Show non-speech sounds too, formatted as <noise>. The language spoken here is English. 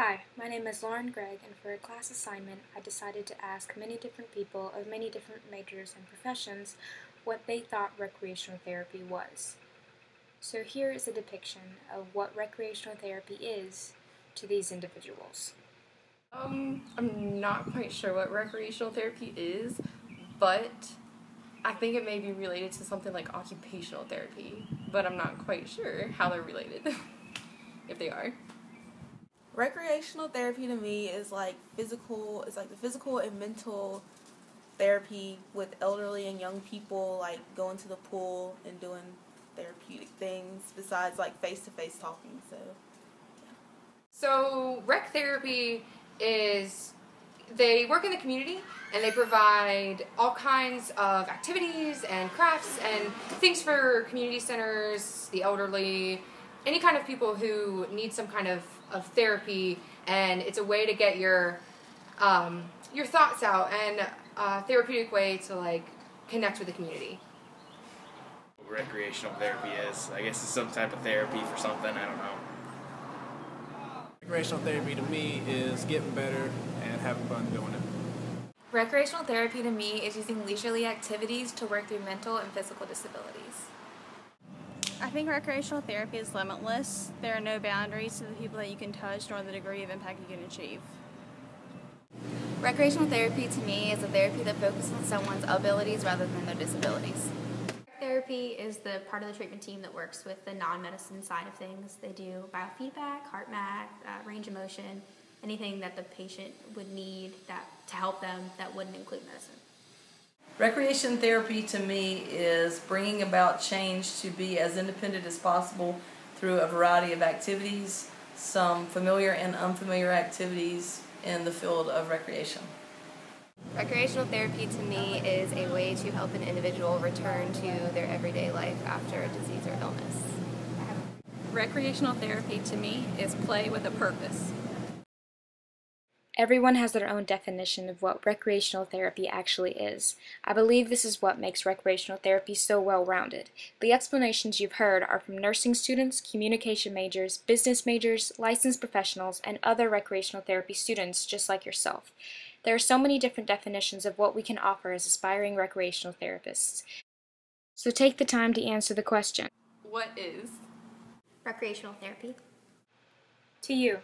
Hi, my name is Lauren Gregg, and for a class assignment, I decided to ask many different people of many different majors and professions what they thought recreational therapy was. So here is a depiction of what recreational therapy is to these individuals. Um, I'm not quite sure what recreational therapy is, but I think it may be related to something like occupational therapy, but I'm not quite sure how they're related, <laughs> if they are. Recreational therapy to me is like physical, it's like the physical and mental therapy with elderly and young people, like going to the pool and doing therapeutic things besides like face to face talking. So. So, rec therapy is they work in the community and they provide all kinds of activities and crafts and things for community centers, the elderly, any kind of people who need some kind of, of therapy and it's a way to get your um, your thoughts out and a therapeutic way to like connect with the community. Recreational therapy is. I guess it's some type of therapy for something, I don't know. Recreational therapy to me is getting better and having fun doing it. Recreational therapy to me is using leisurely activities to work through mental and physical disabilities. I think recreational therapy is limitless. There are no boundaries to the people that you can touch nor the degree of impact you can achieve. Recreational therapy to me is a therapy that focuses on someone's abilities rather than their disabilities. Therapy is the part of the treatment team that works with the non-medicine side of things. They do biofeedback, HeartMath, uh, range of motion, anything that the patient would need that to help them that wouldn't include medicine. Recreation therapy to me is bringing about change to be as independent as possible through a variety of activities, some familiar and unfamiliar activities in the field of recreation. Recreational therapy to me is a way to help an individual return to their everyday life after a disease or illness. Recreational therapy to me is play with a purpose. Everyone has their own definition of what recreational therapy actually is. I believe this is what makes recreational therapy so well-rounded. The explanations you've heard are from nursing students, communication majors, business majors, licensed professionals, and other recreational therapy students just like yourself. There are so many different definitions of what we can offer as aspiring recreational therapists. So take the time to answer the question. What is recreational therapy? To you.